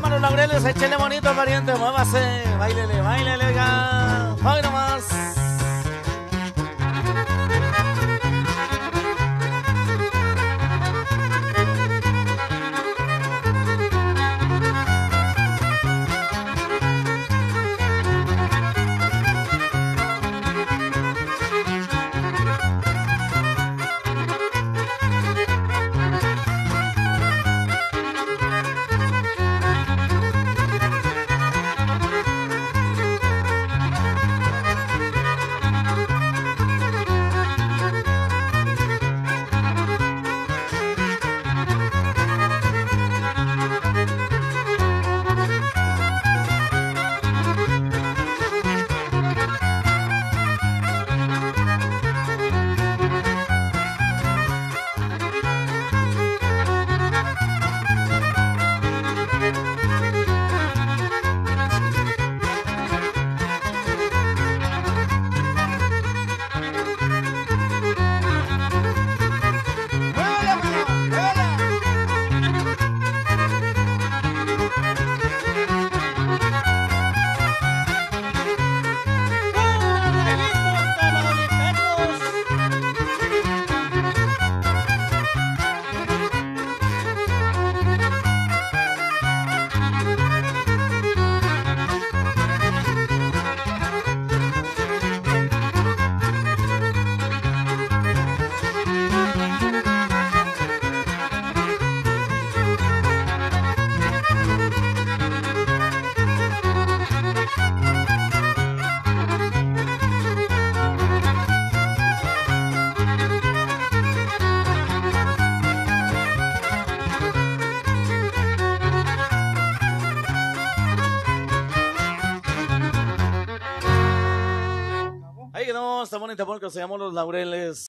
llama Los Laureles. Échale bonito, pariente. Muévase. Bailele, bailele. oiga. Esta bonita polka, se llamó Los Laureles.